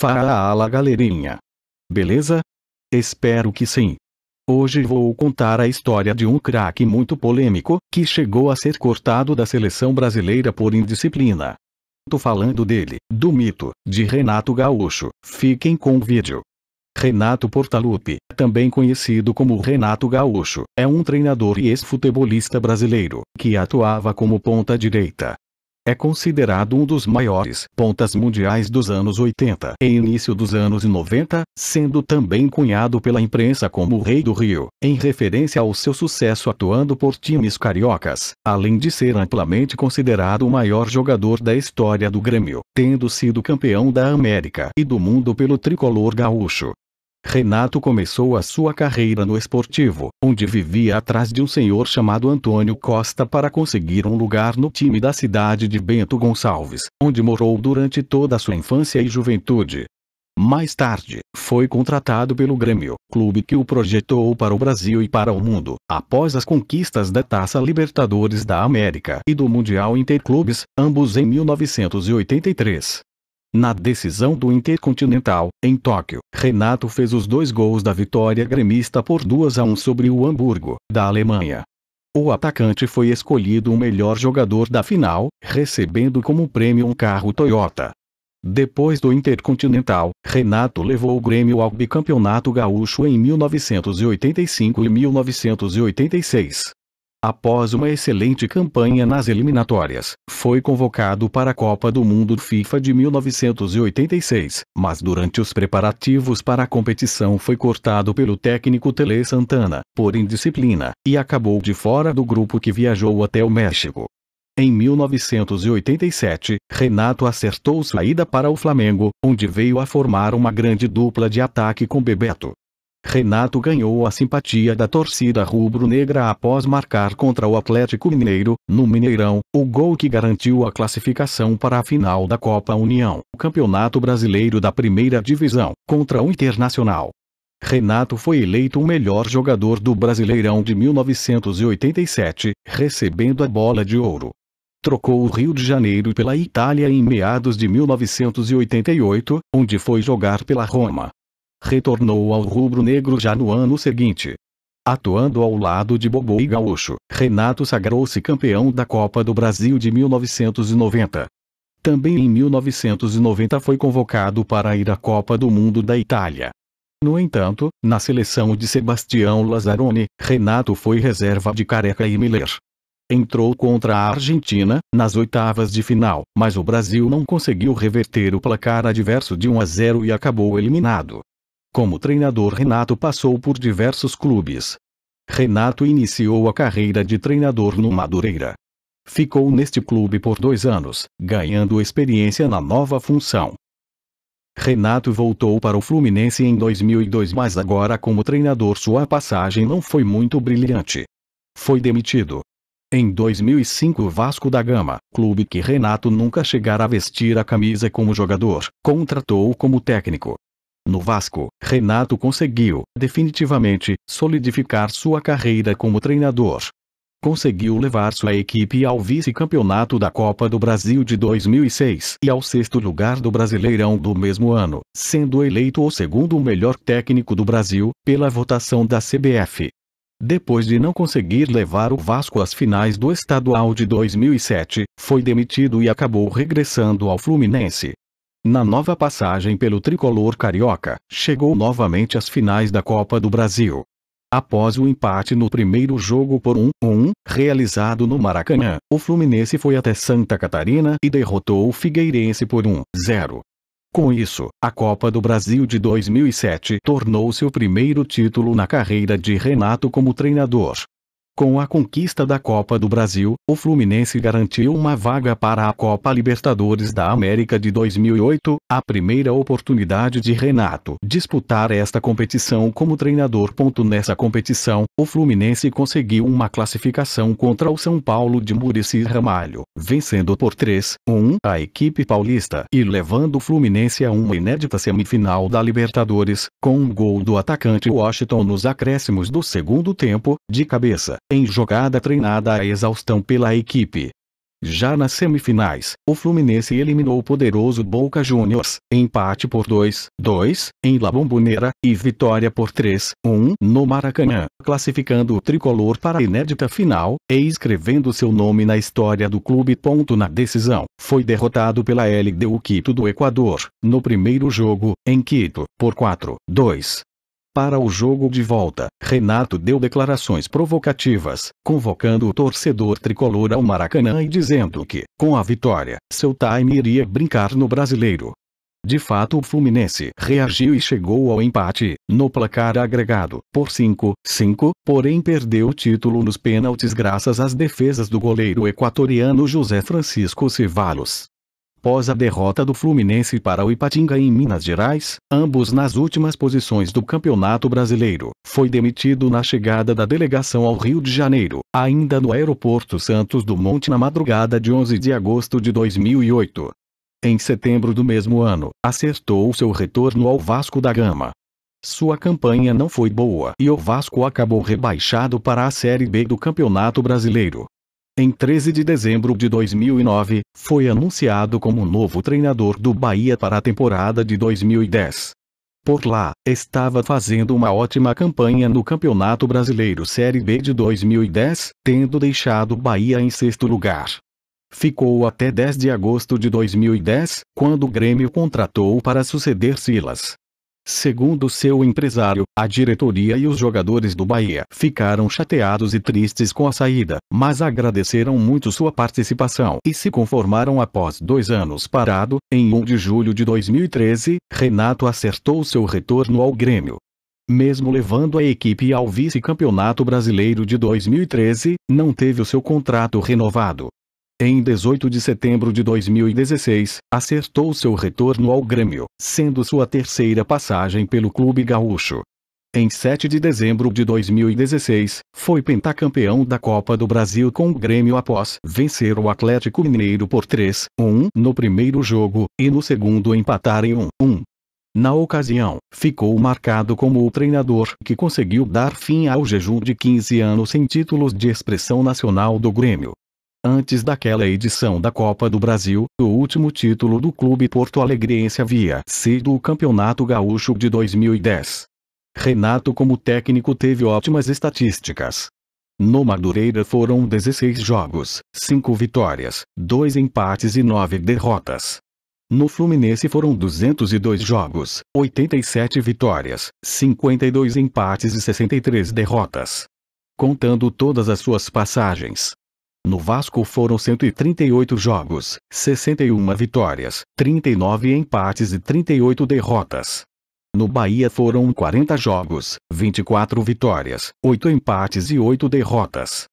Fala galerinha. Beleza? Espero que sim. Hoje vou contar a história de um craque muito polêmico, que chegou a ser cortado da seleção brasileira por indisciplina. Tô falando dele, do mito, de Renato Gaúcho. Fiquem com o vídeo. Renato Portaluppi, também conhecido como Renato Gaúcho, é um treinador e ex-futebolista brasileiro, que atuava como ponta direita. É considerado um dos maiores pontas mundiais dos anos 80 e início dos anos 90, sendo também cunhado pela imprensa como o Rei do Rio, em referência ao seu sucesso atuando por times cariocas, além de ser amplamente considerado o maior jogador da história do Grêmio, tendo sido campeão da América e do mundo pelo tricolor gaúcho. Renato começou a sua carreira no esportivo, onde vivia atrás de um senhor chamado Antônio Costa para conseguir um lugar no time da cidade de Bento Gonçalves, onde morou durante toda a sua infância e juventude. Mais tarde, foi contratado pelo Grêmio, clube que o projetou para o Brasil e para o mundo, após as conquistas da Taça Libertadores da América e do Mundial Interclubes, ambos em 1983. Na decisão do Intercontinental, em Tóquio, Renato fez os dois gols da vitória gremista por 2 a 1 sobre o Hamburgo, da Alemanha. O atacante foi escolhido o melhor jogador da final, recebendo como prêmio um carro Toyota. Depois do Intercontinental, Renato levou o Grêmio ao bicampeonato gaúcho em 1985 e 1986. Após uma excelente campanha nas eliminatórias, foi convocado para a Copa do Mundo FIFA de 1986, mas durante os preparativos para a competição foi cortado pelo técnico Tele Santana, por indisciplina, e acabou de fora do grupo que viajou até o México. Em 1987, Renato acertou saída para o Flamengo, onde veio a formar uma grande dupla de ataque com Bebeto. Renato ganhou a simpatia da torcida rubro-negra após marcar contra o Atlético Mineiro, no Mineirão, o gol que garantiu a classificação para a final da Copa União, o Campeonato Brasileiro da Primeira Divisão, contra o Internacional. Renato foi eleito o melhor jogador do Brasileirão de 1987, recebendo a bola de ouro. Trocou o Rio de Janeiro pela Itália em meados de 1988, onde foi jogar pela Roma retornou ao rubro-negro já no ano seguinte. Atuando ao lado de Bobo e Gaúcho, Renato sagrou-se campeão da Copa do Brasil de 1990. Também em 1990 foi convocado para ir à Copa do Mundo da Itália. No entanto, na seleção de Sebastião Lazzaroni, Renato foi reserva de Careca e Miller. Entrou contra a Argentina, nas oitavas de final, mas o Brasil não conseguiu reverter o placar adverso de 1 a 0 e acabou eliminado. Como treinador Renato passou por diversos clubes. Renato iniciou a carreira de treinador no Madureira. Ficou neste clube por dois anos, ganhando experiência na nova função. Renato voltou para o Fluminense em 2002 mas agora como treinador sua passagem não foi muito brilhante. Foi demitido. Em 2005 o Vasco da Gama, clube que Renato nunca chegara a vestir a camisa como jogador, contratou-o como técnico. No Vasco, Renato conseguiu, definitivamente, solidificar sua carreira como treinador. Conseguiu levar sua equipe ao vice-campeonato da Copa do Brasil de 2006 e ao sexto lugar do Brasileirão do mesmo ano, sendo eleito o segundo melhor técnico do Brasil, pela votação da CBF. Depois de não conseguir levar o Vasco às finais do estadual de 2007, foi demitido e acabou regressando ao Fluminense. Na nova passagem pelo tricolor carioca, chegou novamente às finais da Copa do Brasil. Após o empate no primeiro jogo por 1-1, realizado no Maracanã, o Fluminense foi até Santa Catarina e derrotou o Figueirense por 1-0. Com isso, a Copa do Brasil de 2007 tornou-se o primeiro título na carreira de Renato como treinador. Com a conquista da Copa do Brasil, o Fluminense garantiu uma vaga para a Copa Libertadores da América de 2008, a primeira oportunidade de Renato disputar esta competição como treinador. Nessa competição, o Fluminense conseguiu uma classificação contra o São Paulo de Muricy Ramalho, vencendo por 3-1 a equipe paulista e levando o Fluminense a uma inédita semifinal da Libertadores, com um gol do atacante Washington nos acréscimos do segundo tempo, de cabeça em jogada treinada à exaustão pela equipe. Já nas semifinais, o Fluminense eliminou o poderoso Boca Juniors, empate por 2, 2, em La Bombonera, e vitória por 3, 1, no Maracanã, classificando o tricolor para a inédita final, e escrevendo seu nome na história do clube. Na decisão, foi derrotado pela LDU Quito do Equador, no primeiro jogo, em Quito, por 4, 2. Para o jogo de volta, Renato deu declarações provocativas, convocando o torcedor tricolor ao Maracanã e dizendo que, com a vitória, seu time iria brincar no brasileiro. De fato, o Fluminense reagiu e chegou ao empate, no placar agregado, por 5, 5, porém perdeu o título nos pênaltis graças às defesas do goleiro equatoriano José Francisco Cevallos. Após a derrota do Fluminense para o Ipatinga em Minas Gerais, ambos nas últimas posições do Campeonato Brasileiro, foi demitido na chegada da delegação ao Rio de Janeiro, ainda no Aeroporto Santos Dumont na madrugada de 11 de agosto de 2008. Em setembro do mesmo ano, acertou seu retorno ao Vasco da Gama. Sua campanha não foi boa e o Vasco acabou rebaixado para a Série B do Campeonato Brasileiro. Em 13 de dezembro de 2009, foi anunciado como novo treinador do Bahia para a temporada de 2010. Por lá, estava fazendo uma ótima campanha no Campeonato Brasileiro Série B de 2010, tendo deixado Bahia em sexto lugar. Ficou até 10 de agosto de 2010, quando o Grêmio contratou para suceder Silas. Segundo seu empresário, a diretoria e os jogadores do Bahia ficaram chateados e tristes com a saída, mas agradeceram muito sua participação e se conformaram após dois anos parado. Em 1 de julho de 2013, Renato acertou seu retorno ao Grêmio. Mesmo levando a equipe ao vice-campeonato brasileiro de 2013, não teve o seu contrato renovado. Em 18 de setembro de 2016, acertou seu retorno ao Grêmio, sendo sua terceira passagem pelo clube gaúcho. Em 7 de dezembro de 2016, foi pentacampeão da Copa do Brasil com o Grêmio após vencer o Atlético Mineiro por 3-1 no primeiro jogo, e no segundo empatar em 1-1. Na ocasião, ficou marcado como o treinador que conseguiu dar fim ao jejum de 15 anos sem títulos de expressão nacional do Grêmio. Antes daquela edição da Copa do Brasil, o último título do clube porto-alegrense havia sido o Campeonato Gaúcho de 2010. Renato como técnico teve ótimas estatísticas. No Madureira foram 16 jogos, 5 vitórias, 2 empates e 9 derrotas. No Fluminense foram 202 jogos, 87 vitórias, 52 empates e 63 derrotas. Contando todas as suas passagens, no Vasco foram 138 jogos, 61 vitórias, 39 empates e 38 derrotas. No Bahia foram 40 jogos, 24 vitórias, 8 empates e 8 derrotas.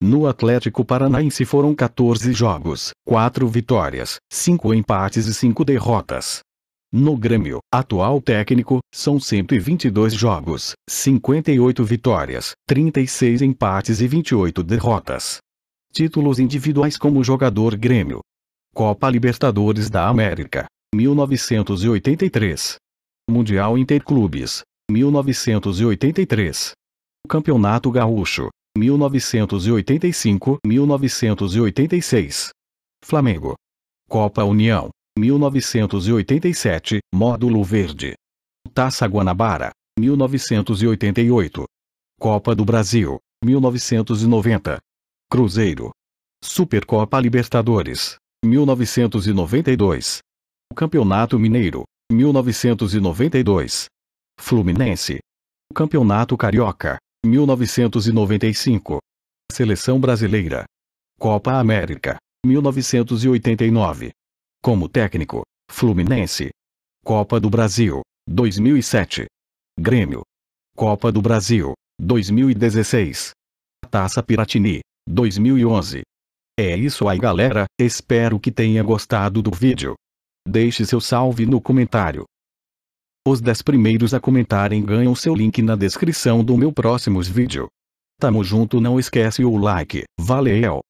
No Atlético Paranaense foram 14 jogos, 4 vitórias, 5 empates e 5 derrotas. No Grêmio, atual técnico, são 122 jogos, 58 vitórias, 36 empates e 28 derrotas. Títulos individuais como jogador Grêmio. Copa Libertadores da América. 1983. Mundial Interclubes. 1983. Campeonato Gaúcho. 1985-1986. Flamengo. Copa União. 1987, Módulo Verde. Taça Guanabara. 1988. Copa do Brasil. 1990. Cruzeiro. Supercopa Libertadores. 1992. Campeonato Mineiro. 1992. Fluminense. Campeonato Carioca. 1995. Seleção Brasileira. Copa América. 1989. Como técnico, Fluminense. Copa do Brasil. 2007. Grêmio. Copa do Brasil. 2016. Taça Piratini. 2011. É isso aí galera, espero que tenha gostado do vídeo. Deixe seu salve no comentário. Os 10 primeiros a comentarem ganham seu link na descrição do meu próximo vídeo. Tamo junto não esquece o like, valeu!